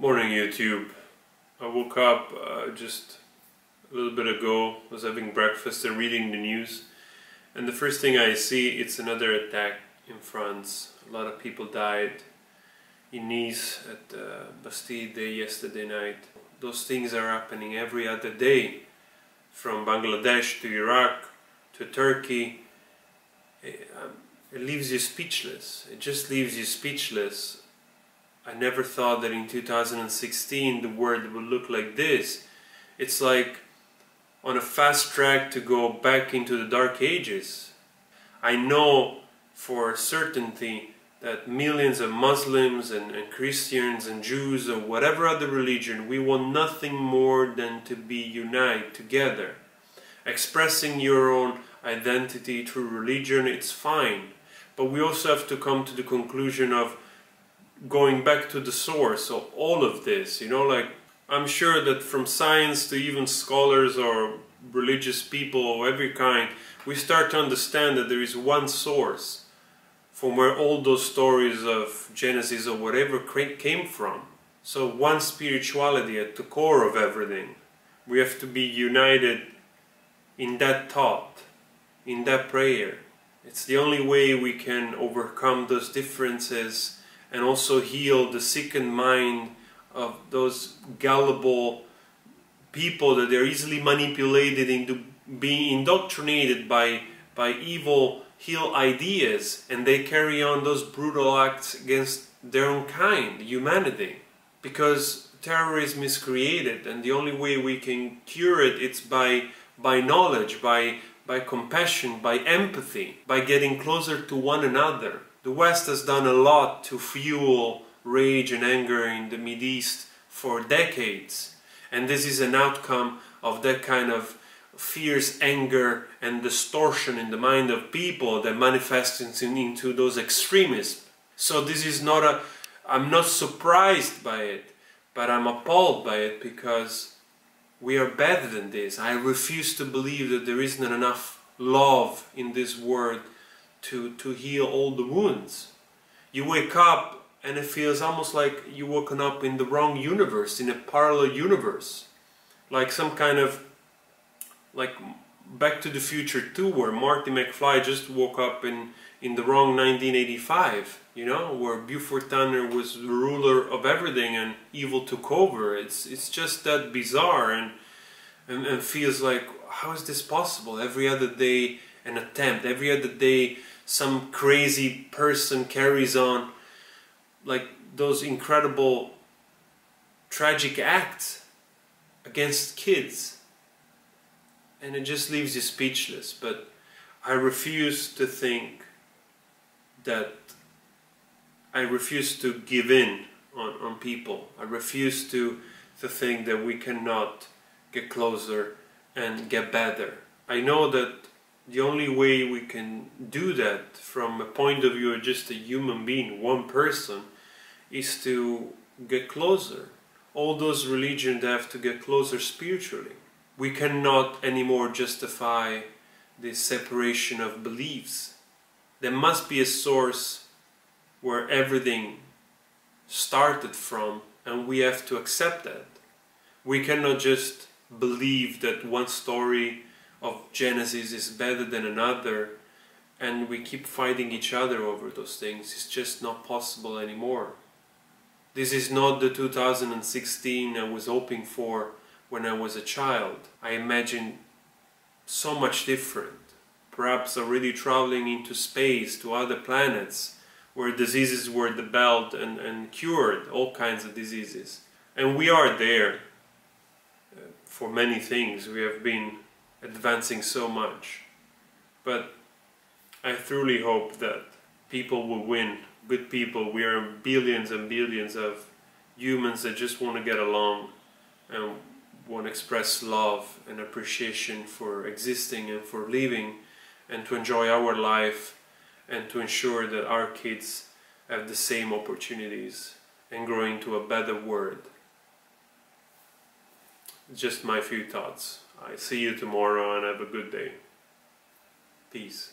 Morning YouTube. I woke up uh, just a little bit ago, was having breakfast and reading the news and the first thing I see it's another attack in France. A lot of people died in Nice at uh, Bastille Day yesterday night. Those things are happening every other day from Bangladesh to Iraq to Turkey. It, um, it leaves you speechless. It just leaves you speechless I never thought that in 2016 the world would look like this. It's like on a fast track to go back into the dark ages. I know for certainty that millions of Muslims and, and Christians and Jews or whatever other religion, we want nothing more than to be united together. Expressing your own identity through religion, it's fine. But we also have to come to the conclusion of going back to the source of all of this, you know, like I'm sure that from science to even scholars or religious people of every kind, we start to understand that there is one source from where all those stories of Genesis or whatever came from. So one spirituality at the core of everything. We have to be united in that thought, in that prayer. It's the only way we can overcome those differences and also heal the sickened mind of those gullible people that they're easily manipulated into being indoctrinated by by evil heal ideas and they carry on those brutal acts against their own kind humanity. Because terrorism is created and the only way we can cure it it's by by knowledge by by compassion by empathy by getting closer to one another the West has done a lot to fuel rage and anger in the East for decades. And this is an outcome of that kind of fierce anger and distortion in the mind of people that manifests into those extremists. So this is not a, I'm not surprised by it, but I'm appalled by it because we are better than this. I refuse to believe that there isn't enough love in this world to, to heal all the wounds. You wake up and it feels almost like you woken up in the wrong universe, in a parallel universe. Like some kind of, like Back to the Future 2 where Marty McFly just woke up in, in the wrong 1985, you know, where Buford Tannen was the ruler of everything and evil took over. It's, it's just that bizarre and, and, and feels like, how is this possible? Every other day an attempt, every other day some crazy person carries on like those incredible tragic acts against kids. And it just leaves you speechless. But I refuse to think that I refuse to give in on, on people. I refuse to to think that we cannot get closer and get better. I know that the only way we can do that from a point of view of just a human being, one person, is to get closer. All those religions have to get closer spiritually. We cannot anymore justify this separation of beliefs. There must be a source where everything started from and we have to accept that. We cannot just believe that one story of Genesis is better than another and we keep fighting each other over those things. It's just not possible anymore. This is not the 2016 I was hoping for when I was a child. I imagined so much different. Perhaps already traveling into space to other planets where diseases were developed and, and cured, all kinds of diseases. And we are there uh, for many things. We have been advancing so much. But I truly hope that people will win, good people. We are billions and billions of humans that just want to get along and want to express love and appreciation for existing and for living and to enjoy our life and to ensure that our kids have the same opportunities and grow into a better world. Just my few thoughts. I see you tomorrow and have a good day. Peace.